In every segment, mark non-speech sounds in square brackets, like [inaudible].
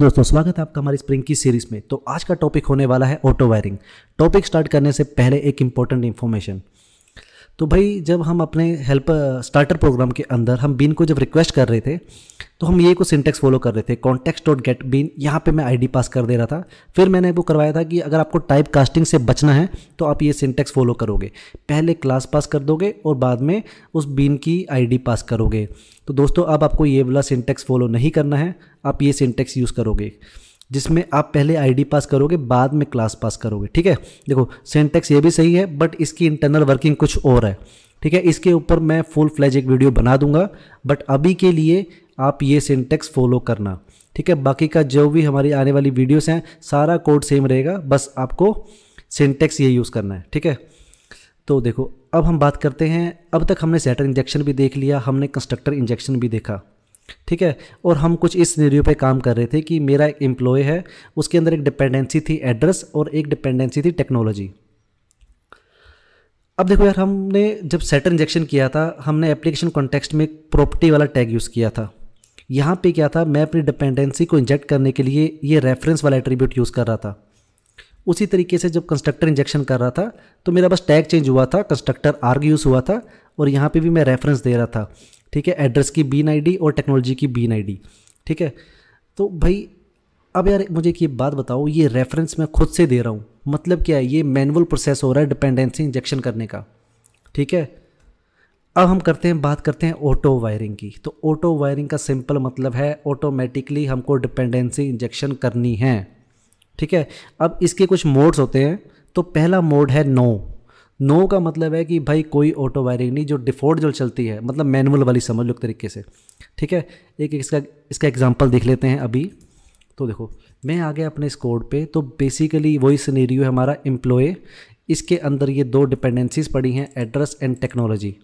दोस्तों, स्वागत है आपका हमारी स्प्रिंग की सीरीज़ में। तो आज का टॉपिक होने वाला है ऑटो वायरिंग टॉपिक स्टार्ट करने से पहले एक इंपॉर्टेंट इन्फॉर्मेशन तो भाई, जब हम अपने हेल्प स्टार्टर प्रोग्राम के अंदर हम बीन को जब रिक्वेस्ट कर रहे थे तो हम ये कुछ सिंटेक्स फॉलो कर रहे थे कॉन्टेक्स्ट डॉट गेट बीन यहाँ पे मैं आईडी पास कर दे रहा था। फिर मैंने वो करवाया था कि अगर आपको टाइप कास्टिंग से बचना है तो आप ये सिंटेक्स फॉलो करोगे। पहले क्लास पास कर दोगे और बाद में उस बीन की आईडी पास करोगे। तो दोस्तों, अब आपको ये वाला सिंटेक्स फॉलो नहीं करना है, आप ये सिंटेक्स यूज़ करोगे। जिसमें आप पहले आईडी पास करोगे, बाद में क्लास पास करोगे, ठीक है? देखो सेंटेक्स ये भी सही है बट इसकी इंटरनल वर्किंग कुछ और है, ठीक है? इसके ऊपर मैं फुल फ्लैज एक वीडियो बना दूँगा बट अभी के लिए आप ये सिंटेक्स फॉलो करना, ठीक है? बाकी का जो भी हमारी आने वाली वीडियोस हैं, सारा कोड सेम रहेगा, बस आपको सिंटेक्स ये यूज़ करना है, ठीक है? तो देखो, अब हम बात करते हैं, अब तक हमने सेटर इंजेक्शन भी देख लिया, हमने कंस्ट्रक्टर इंजेक्शन भी देखा। ठीक है? और हम कुछ इस सीनरियो पे काम कर रहे थे कि मेरा एक एम्प्लॉय है, उसके अंदर एक डिपेंडेंसी थी एड्रेस और एक डिपेंडेंसी थी टेक्नोलॉजी अब देखो यार, हमने जब सेटर इंजेक्शन किया था, हमने एप्लीकेशन कॉन्टेक्स्ट में प्रॉपर्टी वाला टैग यूज़ किया था। यहाँ पे क्या था? मैं अपनी डिपेंडेंसी को इंजेक्ट करने के लिए ये रेफरेंस वाला एट्रीब्यूट यूज़ कर रहा था। उसी तरीके से जब कंस्ट्रक्टर इंजेक्शन कर रहा था तो मेरा बस टैग चेंज हुआ था कंस्ट्रक्टर आर्ग यूज़ हुआ था, और यहाँ पे भी मैं रेफरेंस दे रहा था। ठीक है एड्रेस की बीन आईडी और टेक्नोलॉजी की बीन आईडी ठीक है? तो भाई, अब यार मुझे एक ये बात बताओ, ये रेफरेंस मैं खुद से दे रहा हूँ। मतलब क्या है, ये मैनुअल प्रोसेस हो रहा है डिपेंडेंसी इंजेक्शन करने का, ठीक है? अब हम करते हैं, बात करते हैं ऑटो वायरिंग की। तो ऑटो वायरिंग का सिंपल मतलब है ऑटोमेटिकली हमको डिपेंडेंसी इंजेक्शन करनी है, ठीक है? अब इसके कुछ मोड्स होते हैं तो पहला मोड है नो नो का मतलब है कि भाई कोई ऑटो वायरिंग नहीं, जो डिफ़ॉल्ट जो चलती है मतलब मैनुअल वाली समझ लो तरीके से। ठीक है? एक इसका इसका एग्जांपल देख लेते हैं अभी। तो देखो, मैं आ गया अपने इस कोड पे तो बेसिकली वही सनेरियो है हमारा एम्प्लॉय इसके अंदर ये दो डिपेंडेंसीज पड़ी हैं एड्रेस एंड टेक्नोलॉजी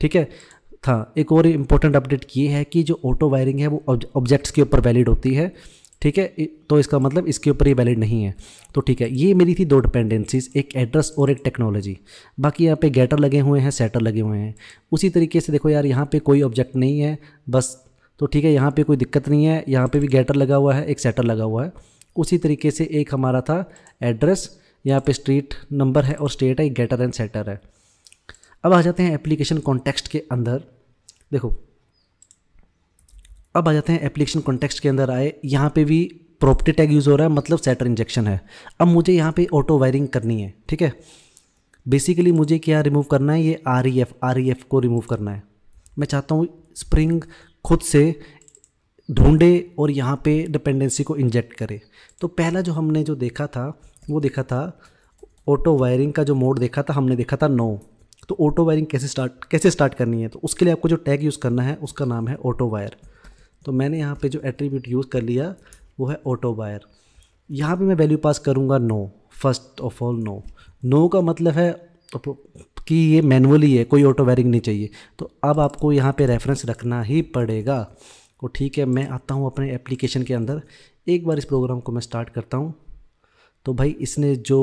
ठीक है? था, एक और इम्पोर्टेंट अपडेट ये है कि जो ऑटो वायरिंग है, वो ऑब्जेक्ट्स के ऊपर वैलिड होती है। ठीक है? तो इसका मतलब इसके ऊपर ये वैलिड नहीं है। तो ठीक है, ये मेरी थी दो डिपेंडेंसीज एक एड्रेस और एक टेक्नोलॉजी बाकी यहाँ पे गेटर लगे हुए हैं सेटर लगे हुए हैं। उसी तरीके से देखो यार, यहाँ पे कोई ऑब्जेक्ट नहीं है, बस। तो ठीक है, यहाँ पे कोई दिक्कत नहीं है, यहाँ पे भी गेटर लगा हुआ है, एक सेटर लगा हुआ है। उसी तरीके से एक हमारा था एड्रेस यहाँ पे स्ट्रीट नंबर है और स्टेट है गेटर एंड सेटर है। अब आ जाते हैं एप्लीकेशन कॉन्टेक्स्ट के अंदर। देखो अब आ जाते हैं एप्लीकेशन कॉन्टेक्स्ट के अंदर आए। यहाँ पे भी प्रॉपर्टी टैग यूज़ हो रहा है मतलब सेटर इंजेक्शन है। अब मुझे यहाँ पे ऑटो वायरिंग करनी है, ठीक है? बेसिकली मुझे क्या रिमूव करना है? ये R E F R E F को रिमूव करना है। मैं चाहता हूँ स्प्रिंग खुद से ढूंढे और यहाँ पे डिपेंडेंसी को इंजेक्ट करे। तो पहला जो हमने जो देखा था, वो देखा था ऑटो वायरिंग का जो मोड देखा था, हमने देखा था नो। तो ऑटो वायरिंग कैसे स्टार्ट कैसे स्टार्ट करनी है? तो उसके लिए आपको जो टैग यूज़ करना है, उसका नाम है ऑटो वायर तो मैंने यहाँ पे जो एट्रीब्यूट यूज़ कर लिया, वो है ऑटो वायर यहाँ पे मैं वैल्यू पास करूँगा no first of all no no का मतलब है कि ये मैनुअली है, कोई ऑटो वायरिंग नहीं चाहिए. तो अब आपको यहाँ पे रेफरेंस रखना ही पड़ेगा. तो ठीक है, मैं आता हूँ अपने एप्लीकेशन के अंदर. एक बार इस प्रोग्राम को मैं स्टार्ट करता हूँ. तो भाई, इसने जो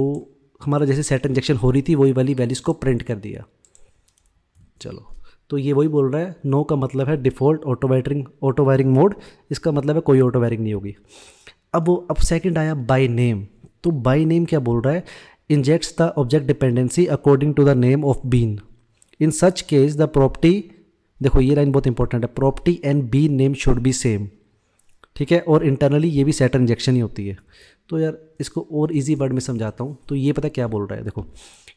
हमारा जैसे सेट इंजेक्शन हो रही थी, वही वाली वैल्यूज़ को प्रिंट कर दिया. चलो. तो ये वही बोल रहा है नो का मतलब है default auto wiring auto wiring mode इसका मतलब है कोई ऑटो वायरिंग नहीं होगी। अब वो, अब सेकंड आया बाय नेम तो बाय नेम क्या बोल रहा है? Injects the object dependency according to the name of bean in such case the property देखो ये लाइन बहुत इंपॉर्टेंट है property and bean name should be same ठीक है? और इंटरनली ये भी सेटर इंजेक्शन ही होती है। तो यार, इसको और इजी वर्ड में समझाता हूँ तो ये पता क्या बोल रहा है? देखो,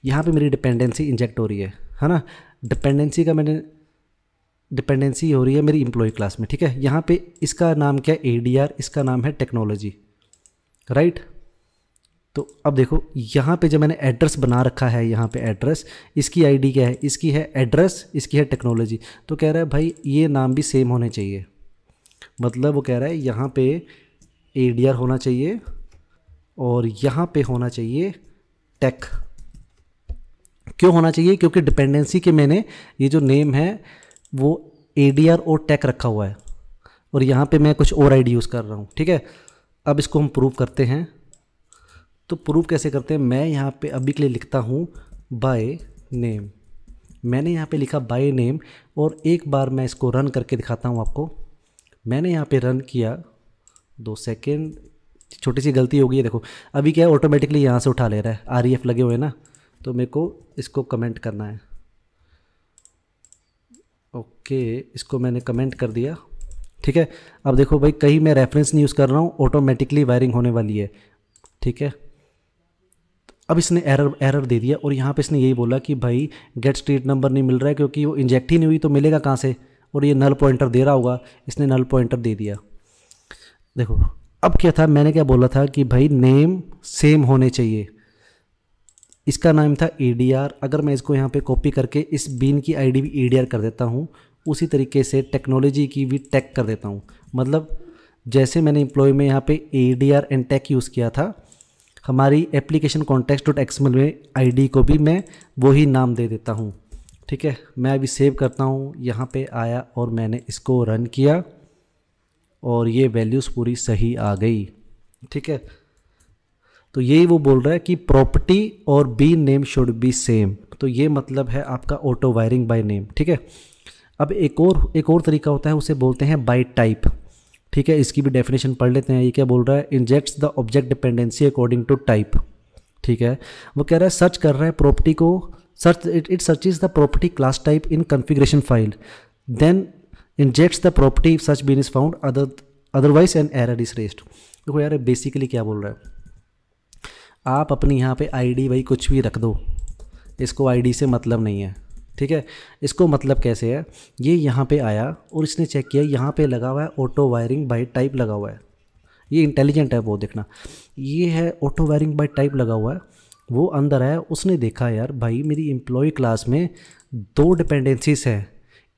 यहाँ पे मेरी डिपेंडेंसी इंजेक्ट हो रही है है ना? डिपेंडेंसी का मैंने डिपेंडेंसी हो रही है मेरी इम्प्लॉय क्लास में, ठीक है? यहाँ पे इसका नाम क्या है? ए इसका नाम है टेक्नोलॉजी राइट तो अब देखो, यहाँ पे जब मैंने एड्रेस बना रखा है, यहाँ पे एड्रेस इसकी आईडी क्या है? इसकी है एड्रेस इसकी है टेक्नोलॉजी तो कह रहा है, भाई, ये नाम भी सेम होने चाहिए। मतलब वो कह रहा है, यहाँ पे ए होना चाहिए और यहाँ पे होना चाहिए टेक क्यों होना चाहिए? क्योंकि डिपेंडेंसी के मैंने ये जो नेम है, वो ए डी आर और टेक रखा हुआ है। और यहाँ पे मैं कुछ और आईडी यूज़ कर रहा हूँ, ठीक है? अब इसको हम प्रूव करते हैं। तो प्रूव कैसे करते हैं? मैं यहाँ पे अभी के लिए लिखता हूँ बाय नेम मैंने यहाँ पे लिखा बाय नेम और एक बार मैं इसको रन करके दिखाता हूँ आपको। मैंने यहाँ पे रन किया, दो सेकेंड छोटी सी गलती हो गई है, देखो। अभी क्या है? ऑटोमेटिकली यहाँ से उठा ले रहा है। आर ई एफ़ लगे हुए ना? तो मेरे को इसको कमेंट करना है। ओके इसको मैंने कमेंट कर दिया। ठीक है? अब देखो भाई, कहीं मैं रेफरेंस नहीं यूज़ कर रहा हूँ ऑटोमेटिकली वायरिंग होने वाली है। ठीक है? अब इसने एरर एरर दे दिया और यहाँ पे इसने यही बोला कि भाई गेट स्ट्रीट नंबर नहीं मिल रहा है क्योंकि वो इंजेक्ट ही नहीं हुई तो मिलेगा कहाँ से? और ये नल पॉइंटर दे रहा होगा, इसने नल पॉइंटर दे दिया। देखो, अब क्या था? मैंने क्या बोला था कि भाई नेम सेम होने चाहिए। इसका नाम था ई अगर मैं इसको यहाँ पे कॉपी करके इस बीन की आईडी भी ई कर देता हूँ, उसी तरीके से टेक्नोलॉजी की भी टैग कर देता हूँ। मतलब जैसे मैंने एम्प्लॉय में यहाँ पे A D R and tech use किया था, हमारी एप्लीकेशन कॉन्टेक्स्ट डॉट एक्समल में आईडी को भी मैं वही नाम दे देता हूँ। ठीक है? मैं अभी सेव करता हूँ। यहाँ पे आया और मैंने इसको रन किया और ये वैल्यूज़ पूरी सही आ गई। ठीक है? तो यही वो बोल रहा है कि प्रॉपर्टी और bean name should be same तो ये मतलब है आपका ऑटो वायरिंग बाय नेम ठीक है? अब एक और एक और तरीका होता है, उसे बोलते हैं बाई टाइप ठीक है, इसकी भी डेफिनेशन पढ़ लेते हैं। ये क्या बोल रहा है? Injects the object dependency according to type ठीक है? वो कह रहा है सर्च कर रहा है प्रॉपर्टी को। Search it it search is the property class type in configuration file then injects the property search bean is found other otherwise an error is raised देखो यार बेसिकली क्या बोल रहा है? आप अपनी यहाँ पे आईडी भाई कुछ भी रख दो। इसको आईडी से मतलब नहीं है, ठीक है? इसको मतलब कैसे है? ये यहाँ पे आया और इसने चेक किया, यहाँ पे लगा हुआ है ऑटो वायरिंग बाई टाइप लगा हुआ है। ये इंटेलिजेंट है वो, देखना। ये है ऑटो वायरिंग बाई टाइप लगा हुआ है, वो अंदर है उसने देखा यार, भाई मेरी एम्प्लॉय क्लास में दो डिपेंडेंसीज है।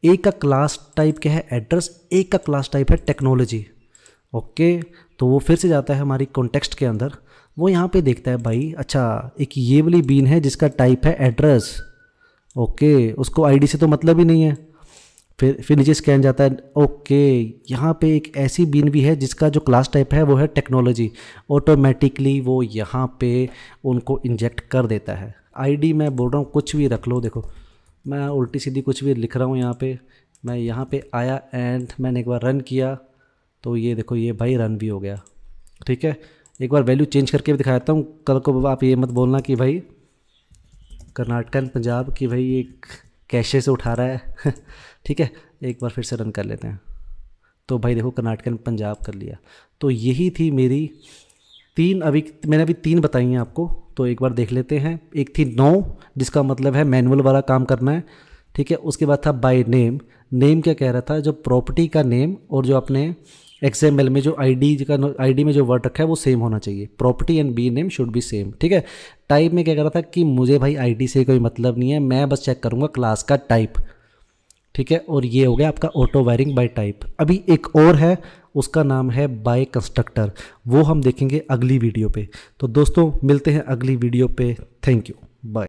एक का क्लास टाइप क्या है? एड्रेस एक का क्लास टाइप है टेक्नोलॉजी ओके तो वो फिर से जाता है हमारी कॉन्टेक्स्ट के अंदर। वो यहाँ पे देखता है, भाई अच्छा एक ये वाली बीन है जिसका टाइप है एड्रेस ओके उसको आईडी से तो मतलब ही नहीं है। फिर फिर नीचे स्कैन जाता है ओके यहाँ पे एक ऐसी बीन भी है जिसका जो क्लास टाइप है वो है टेक्नोलॉजी ऑटोमेटिकली वो यहाँ पे उनको इंजेक्ट कर देता है। आईडी मैं बोल रहा हूँ, कुछ भी रख लो, देखो। मैं उल्टी सीधी कुछ भी लिख रहा हूँ यहाँ पे। मैं यहाँ पे आया एंड मैंने एक बार रन किया तो ये देखो, ये भाई रन भी हो गया। ठीक है? एक बार वैल्यू चेंज करके भी दिखा देता हूँ। कल को आप ये मत बोलना कि भाई कर्नाटक एंड पंजाब की भाई एक कैशे से उठा रहा है। [laughs] ठीक है, एक बार फिर से रन कर लेते हैं। तो भाई देखो कर्नाटक एंड पंजाब कर लिया। तो यही थी मेरी तीन, अभी मैंने अभी तीन बताई हैं आपको। तो एक बार देख लेते हैं। एक थी नो, जिसका मतलब है मैनुअल वाला काम करना है। ठीक है, उसके बाद था बाय नेम नेम क्या कह रहा था? जो प्रॉपर्टी का नेम और जो अपने एक्स में जो आईडी का आईडी में जो वर्ड रखा है वो सेम होना चाहिए। Property and bean name should be same ठीक है? टाइप में क्या कर रहा था कि मुझे भाई आईडी से कोई मतलब नहीं है, मैं बस चेक करूँगा क्लास का टाइप ठीक है? और ये हो गया आपका ऑटो वायरिंग बाय टाइप अभी एक और है, उसका नाम है बाय कंस्ट्रक्टर वो हम देखेंगे अगली वीडियो पे। तो दोस्तों, मिलते हैं अगली वीडियो पे। Thank you bye